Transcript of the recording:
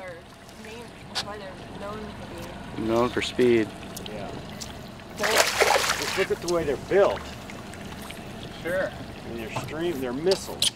they're known. Known for speed. Yeah. Just look at the way they're built. Sure. And they're stream, they're missiles.